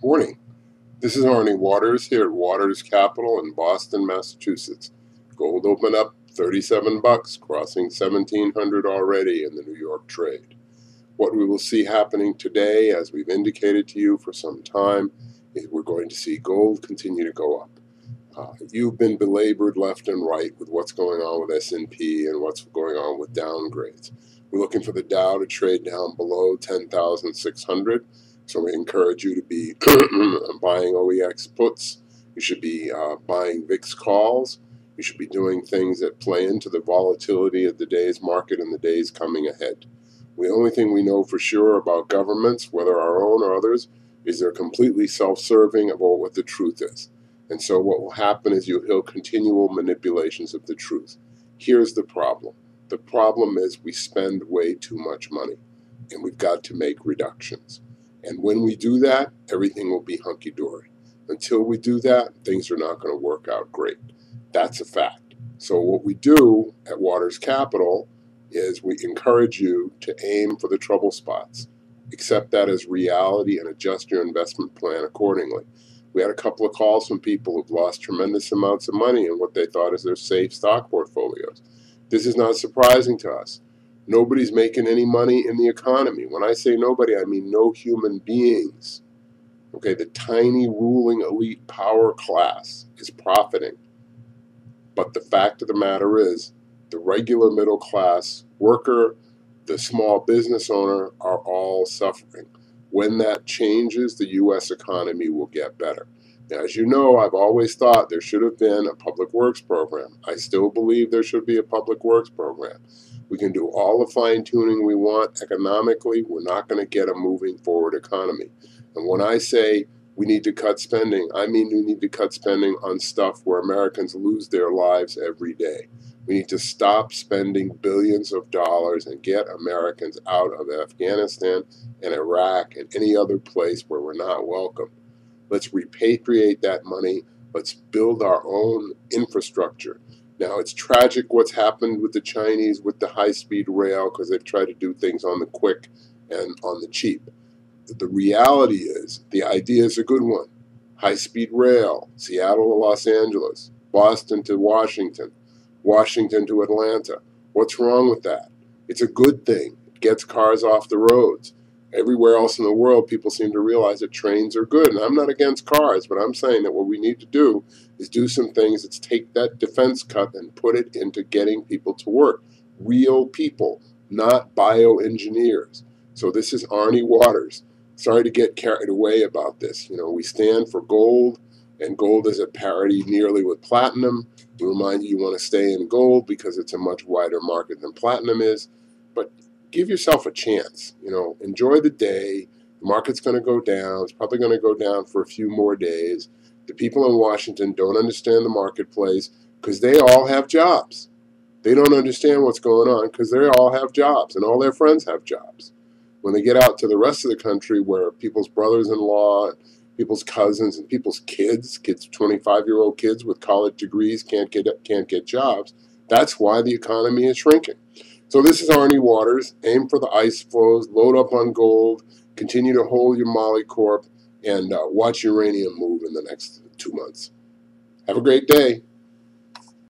Morning. This is Arnie Waters here at Waters Capital in Boston, Massachusetts. Gold opened up 37 bucks, crossing 1700 already in the New York trade. What we will see happening today, as we've indicated to you for some time, is we're going to see gold continue to go up. Uh, you've been belabored left and right with what's going on with S&P and what's going on with downgrades. We're looking for the Dow to trade down below 10,600 so we encourage you to be buying OEX puts. You should be uh, buying VIX calls. You should be doing things that play into the volatility of the day's market and the days coming ahead. The only thing we know for sure about governments, whether our own or others, is they're completely self-serving about what the truth is. And so what will happen is you'll hear continual manipulations of the truth. Here's the problem. The problem is we spend way too much money, and we've got to make reductions. And when we do that, everything will be hunky dory. Until we do that, things are not going to work out great. That's a fact. So, what we do at Waters Capital is we encourage you to aim for the trouble spots, accept that as reality, and adjust your investment plan accordingly. We had a couple of calls from people who've lost tremendous amounts of money in what they thought is their safe stock portfolios. This is not surprising to us. Nobody's making any money in the economy. When I say nobody, I mean no human beings. Okay, the tiny ruling elite power class is profiting. But the fact of the matter is, the regular middle class worker, the small business owner are all suffering. When that changes, the U.S. economy will get better. Now, as you know, I've always thought there should have been a public works program. I still believe there should be a public works program. We can do all the fine tuning we want economically. We're not going to get a moving forward economy. And when I say we need to cut spending, I mean we need to cut spending on stuff where Americans lose their lives every day. We need to stop spending billions of dollars and get Americans out of Afghanistan and Iraq and any other place where we're not welcome. Let's repatriate that money. Let's build our own infrastructure. Now, it's tragic what's happened with the Chinese with the high speed rail because they've tried to do things on the quick and on the cheap. The reality is, the idea is a good one. High speed rail, Seattle to Los Angeles, Boston to Washington, Washington to Atlanta. What's wrong with that? It's a good thing. It gets cars off the roads everywhere else in the world, people seem to realize that trains are good. And I'm not against cars, but I'm saying that what we need to do is do some things. Let's take that defense cut and put it into getting people to work. Real people, not bioengineers. So this is Arnie Waters. Sorry to get carried away about this. You know, we stand for gold, and gold is at parity nearly with platinum. We remind you you want to stay in gold because it's a much wider market than platinum is. But give yourself a chance. You know, enjoy the day. The market's going to go down. It's probably going to go down for a few more days. The people in Washington don't understand the marketplace because they all have jobs. They don't understand what's going on because they all have jobs and all their friends have jobs. When they get out to the rest of the country where people's brothers in law, people's cousins, and people's kids, kids, 25 year old kids with college degrees can't get, can't get jobs, that's why the economy is shrinking. So this is Arnie Waters. Aim for the ice floes, load up on gold, continue to hold your Molycorp, and uh, watch uranium move in the next two months. Have a great day.